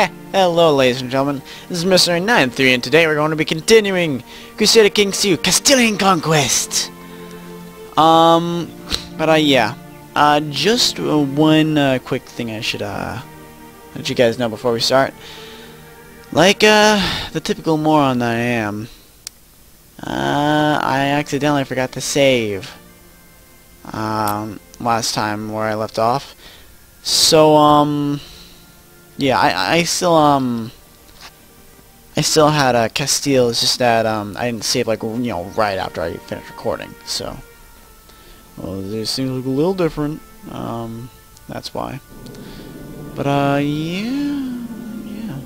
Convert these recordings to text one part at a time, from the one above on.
Hello, ladies and gentlemen. This is Mr. 93, and today we're going to be continuing Crusader Kings 2 Castilian Conquest. Um, but uh, yeah. Uh, just uh, one uh, quick thing I should uh let you guys know before we start. Like uh the typical moron that I am, uh, I accidentally forgot to save um last time where I left off. So um yeah, I I still um I still had a uh, Castile. It's just that um I didn't save like you know right after I finished recording. So well, this seems like a little different. Um, that's why. But uh yeah, yeah.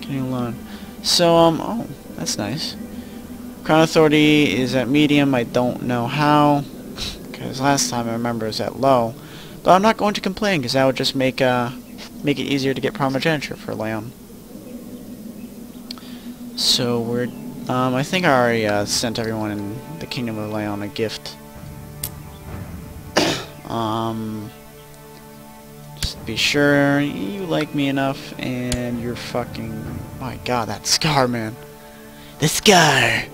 Getting alone. So um oh that's nice. Crown Authority is at medium. I don't know how because last time I remember it was at low. But I'm not going to complain because that would just make uh make it easier to get primogeniture for Leon. So we're, um, I think I already uh, sent everyone in the Kingdom of Leon a gift. um, just be sure you like me enough and you're fucking, my god, that scar, man. The scar!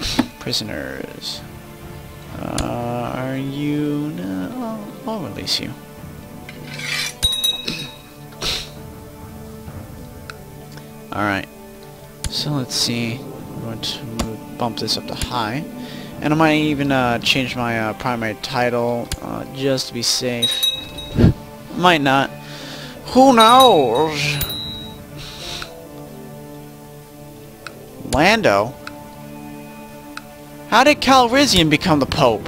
Prisoners. Uh, are you, no, I'll, I'll release you. Alright. So let's see. I'm going to move, bump this up to high. And I might even uh, change my uh, primary title uh, just to be safe. might not. Who knows? Lando? How did Calrissian become the Pope?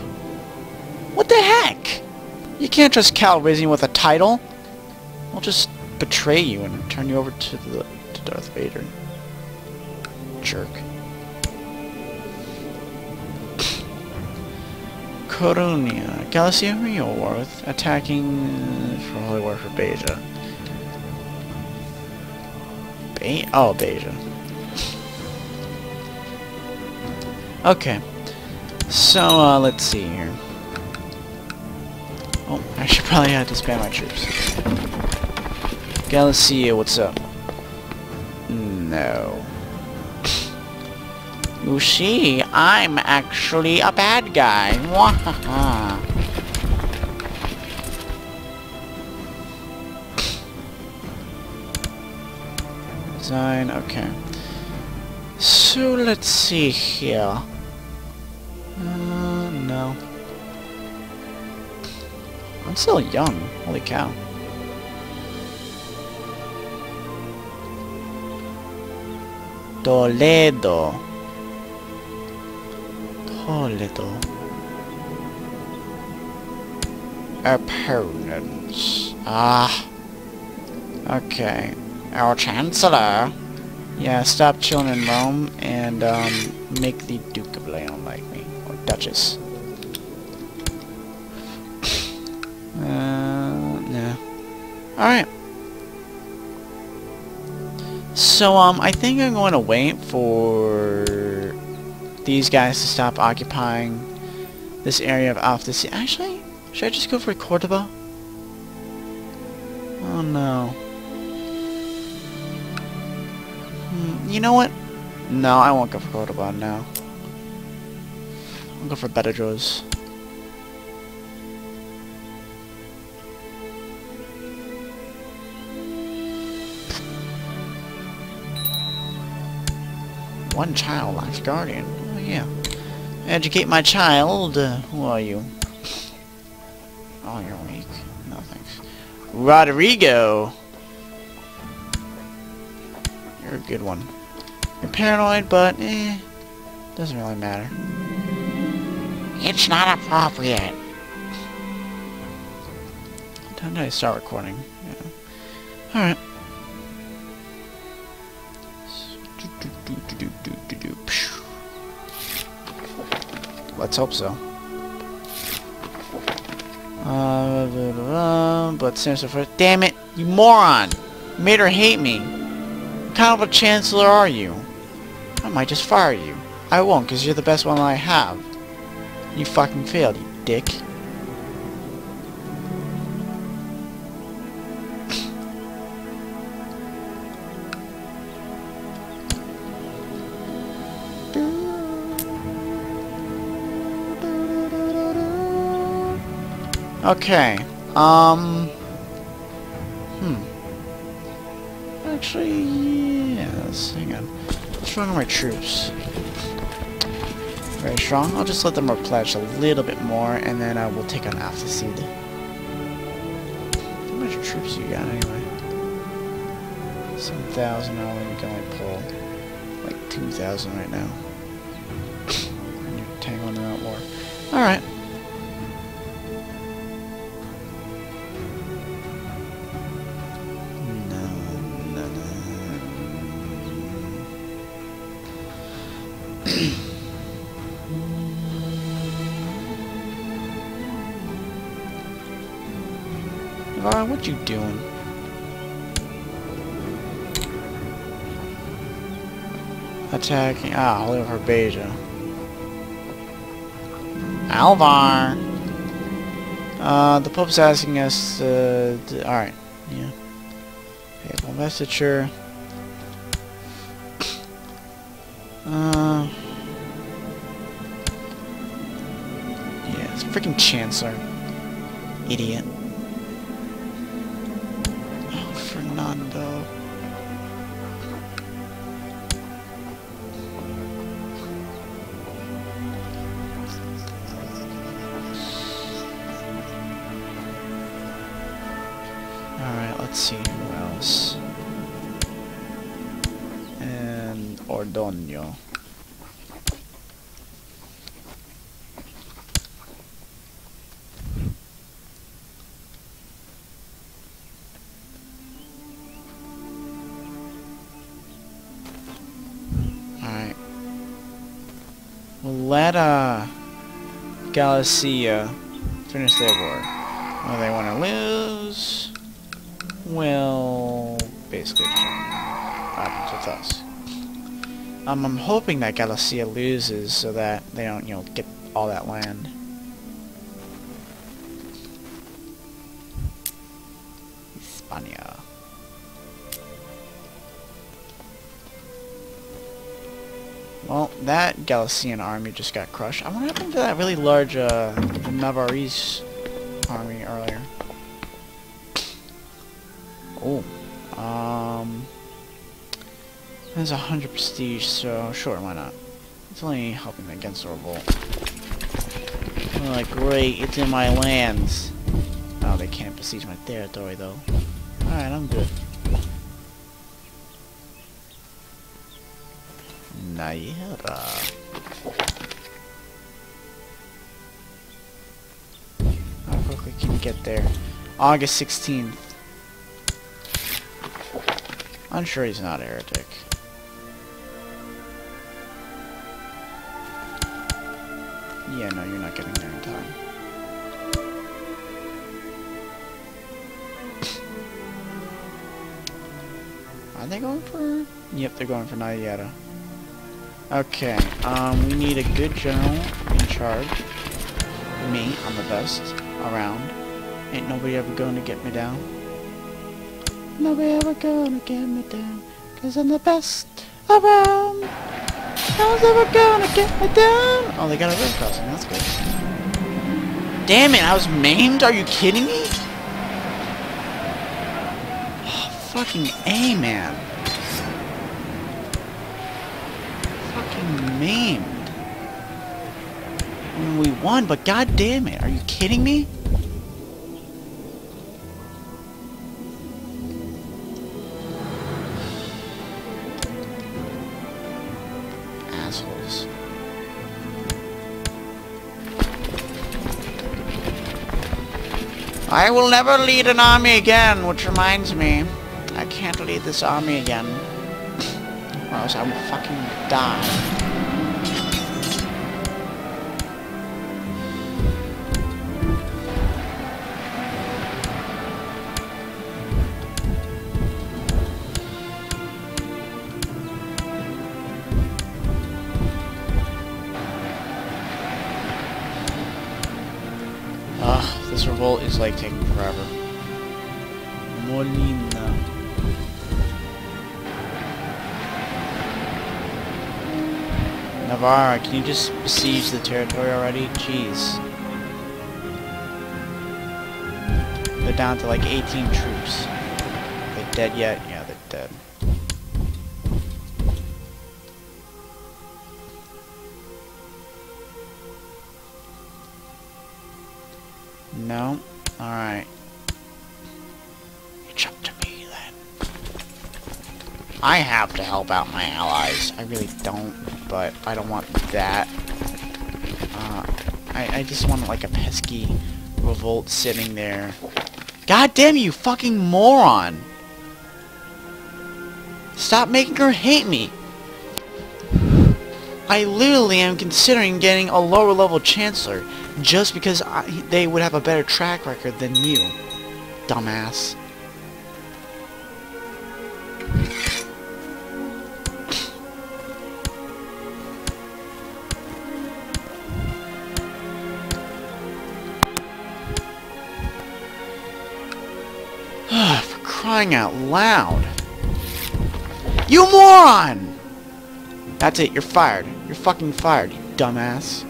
What the heck? You can't trust Calrissian with a title. I'll just betray you and turn you over to the to Darth Vader. Jerk. Corunia. Galaxy Real War with attacking for Holy War for Beja. Be oh, Beja. Okay. So, uh, let's see here. Oh, I should probably have to spam my troops. Galicia, what's up? No. You see, I'm actually a bad guy. Design, okay. So let's see here. Uh, no. I'm still young. Holy cow. Toledo. Toledo. Opponents. Ah. Okay. Our Chancellor. Yeah, stop chilling in Rome and um, make the Duke of Leon like me. Or Duchess. Uh, no. Alright. So, um, I think I'm going to wait for these guys to stop occupying this area of Alpha Sea. Actually, should I just go for Cordoba? Oh, no. Hmm, you know what? No, I won't go for Cordoba now. I'll go for Betadros. One child life guardian. Oh, yeah. Educate my child. Uh, who are you? Oh, you're weak. No, thanks. Rodrigo. You're a good one. You're paranoid, but, eh, doesn't really matter. It's not appropriate. Time I start recording? Yeah. Alright. Let's hope so. Uh, but seriously, for damn it, you moron! You made her hate me. What kind of a chancellor are you? I might just fire you. I won't, because you're the best one I have. You fucking failed, you dick. Okay. Um. Hmm. Actually, yes. Hang on. What's wrong with my troops? Very strong. I'll just let them replenish a little bit more, and then uh, we'll take on Seed. How much troops do you got anyway? 7,000. I only can only pull like 2,000 right now. and you're tangling around more. Alright. Uh, what you doing? Attacking. Ah, Holy for Beja. Alvar! Uh, the Pope's asking us, uh, alright. Yeah. Okay, investiture. Uh. Yeah, it's freaking Chancellor. Idiot. Alright, let's see who else. And Ordoño. Let uh, Galicia finish their war. Well, they want to lose. Well, basically, happens with us. Um, I'm hoping that Galicia loses so that they don't, you know, get all that land. Well, that Galician army just got crushed. I what happened to that really large uh, Navarrese army earlier. Oh. Um... That's a hundred prestige, so sure, why not? It's only helping against the revolt. Oh, like, great, it's in my lands. Oh, they can't besiege my territory, though. Alright, I'm good. Naira. How quickly can you get there? August 16th. I'm sure he's not a heretic. Yeah, no, you're not getting there in time. Are they going for... Yep, they're going for Nayara. Okay, um, we need a good general in charge. Me, I'm the best around. Ain't nobody ever gonna get me down. Nobody ever gonna get me down. Cause I'm the best around. No one's ever gonna get me down? Oh, they got a road crossing, that's good. Damn it, I was maimed? Are you kidding me? Oh, fucking A, man. Maimed. I mean, we won, but god damn it, are you kidding me? Assholes. I will never lead an army again, which reminds me, I can't lead this army again. Else I'm fucking die. Ah, this revolt is like taking forever. Can you just besiege the territory already? Jeez. They're down to like 18 troops. They dead yet? Yeah, they're dead. No? Alright. I have to help out my allies. I really don't, but I don't want that. Uh, I, I just want like a pesky revolt sitting there. God damn you, fucking moron! Stop making her hate me! I literally am considering getting a lower level Chancellor just because I, they would have a better track record than you, dumbass. Crying out loud. You moron! That's it, you're fired. You're fucking fired, you dumbass.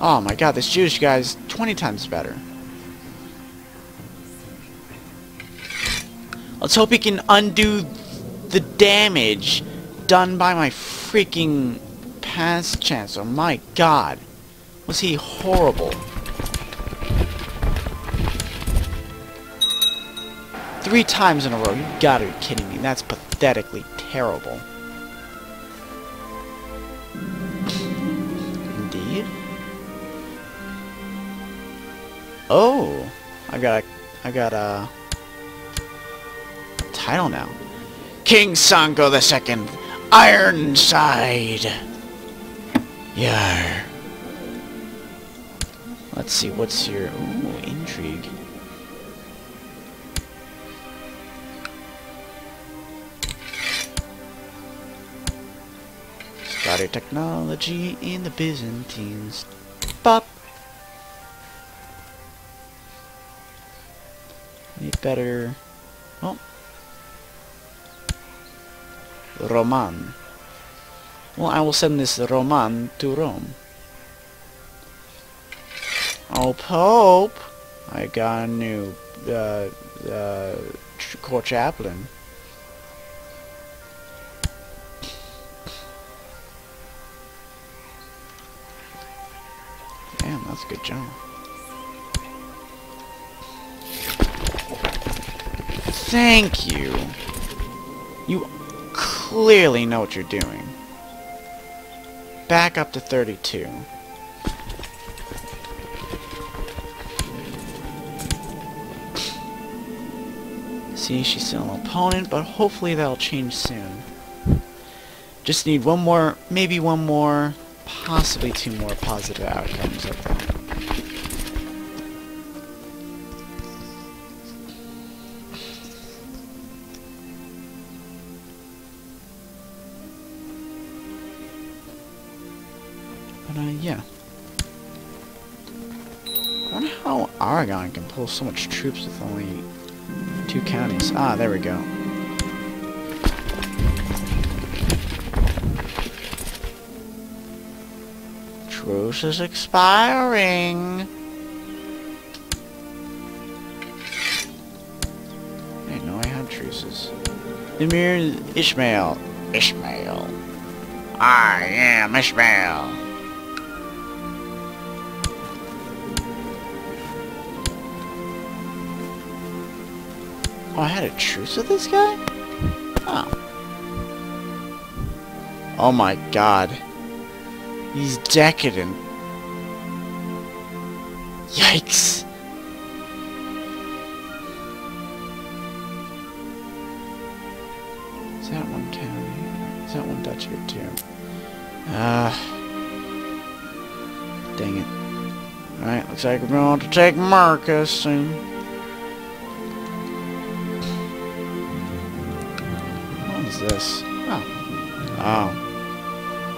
Oh my god, this Jewish guy is 20 times better. Let's hope he can undo the damage done by my freaking past chancellor. Oh my god. Was he horrible. Three times in a row. You gotta be kidding me. That's pathetically terrible. Indeed. Oh, I got a, I got a title now. King Sancho the Second, Ironside. Yar. Let's see, what's your ooh, intrigue? Started technology in the Byzantines. Bop. Need better. Oh. Roman. Well, I will send this Roman to Rome. Oh, Pope! I got a new, uh, uh, court chaplain. Thank you. You clearly know what you're doing. Back up to 32. See, she's still an opponent, but hopefully that'll change soon. Just need one more, maybe one more, possibly two more positive outcomes of that. Yeah. I wonder how Aragon can pull so much troops with only two counties. Ah, there we go. Truce is expiring. I didn't know I had truces. Emir Ishmael. Ishmael. I am Ishmael. Oh, I had a truce with this guy? Oh. Oh my god. He's decadent. Yikes. Is that one county? Is that one duchy or two? Ah. dang it. Alright, looks like we're going to take Marcus soon. Is this? Oh. Oh.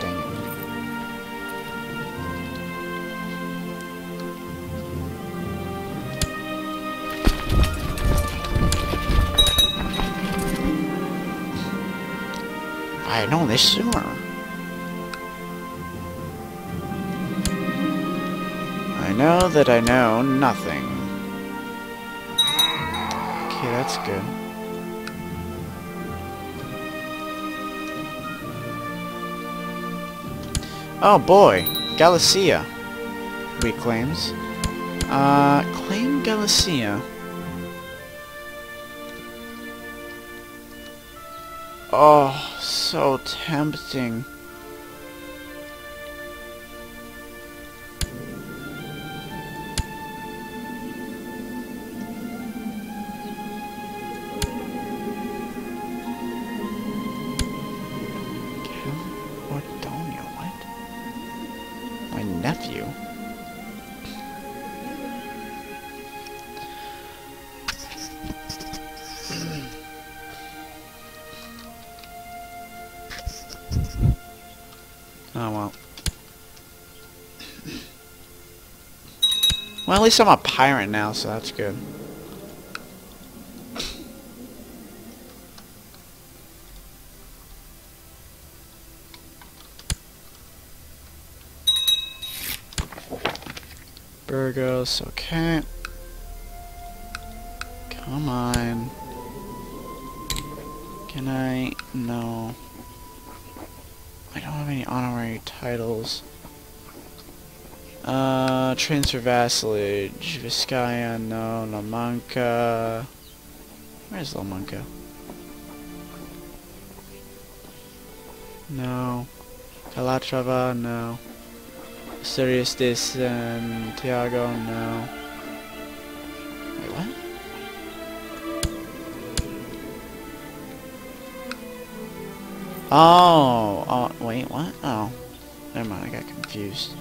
Dang it. I had known this sooner. I know that I know nothing. Okay, that's good. Oh boy, Galicia We reclaims. Uh, claim Galicia. Oh, so tempting. My nephew? Oh well. Well, at least I'm a pirate now, so that's good. Burgos, okay. Come on. Can I? No. I don't have any honorary titles. Uh, transfer vassalage, Vizcaya, no, La Mancha. Where's La Mancha? No. Calatrava, no. Sirius de Santiago, no. Wait, what? Oh, oh, wait, what? Oh, never mind, I got confused.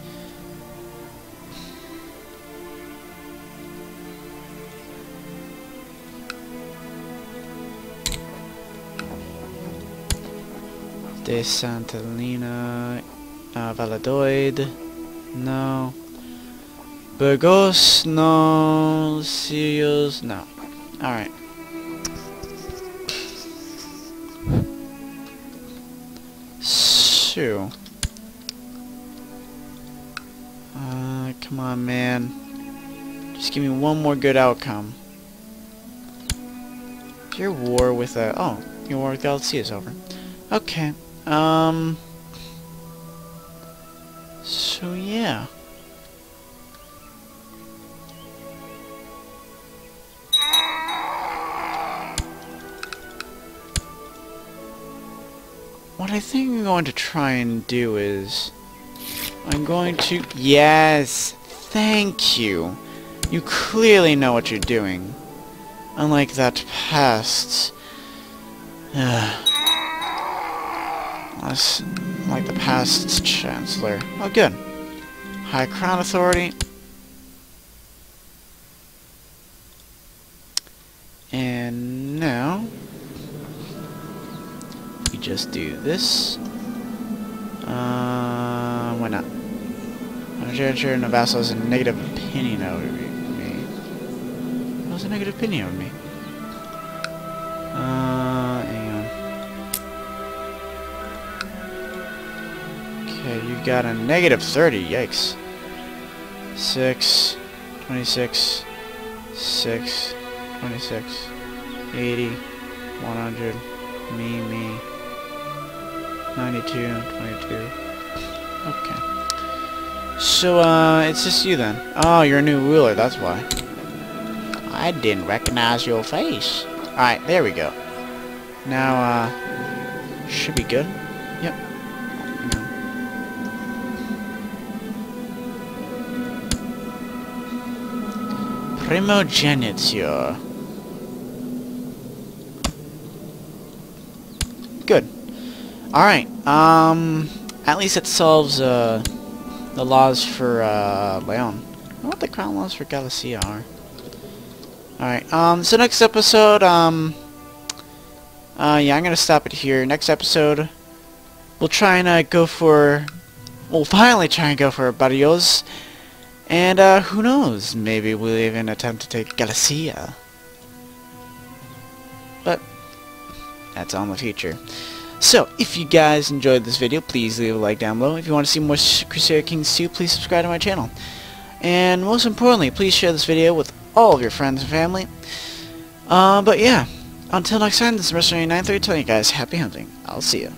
De Santalina, uh, Valladolid, no. Burgos, no. Sirius, no. Alright. So. Uh, come on, man. Just give me one more good outcome. Your war with a... Oh, your war with Galaxy is over. Okay. Um... So, yeah. What I think I'm going to try and do is... I'm going to... Yes! Thank you! You clearly know what you're doing. Unlike that past... Uh, That's like the past Chancellor. Oh, good. High Crown Authority. And now... We just do this. Uh, why not? I'm sure, sure Navasso has a negative opinion over me. What was a negative opinion of me? You got a negative 30, yikes. 6, 26, 6, 26, 80, 100, me, me, 92, 22. Okay. So, uh, it's just you then. Oh, you're a new ruler, that's why. I didn't recognize your face. Alright, there we go. Now, uh, should be good. Primogeniture. Good. Alright, um, at least it solves, uh, the laws for, uh, Leon. What the crown laws for Galicia are. Alright, um, so next episode, um, uh, yeah, I'm gonna stop it here. Next episode, we'll try and, uh, go for, we'll finally try and go for Barrios, and, uh, who knows, maybe we'll even attempt to take Galicia. But, that's on the future. So, if you guys enjoyed this video, please leave a like down below. If you want to see more Crusader Kings 2, please subscribe to my channel. And most importantly, please share this video with all of your friends and family. Uh, but yeah, until next time, this is Mercenary 930 telling you guys happy hunting. I'll see you.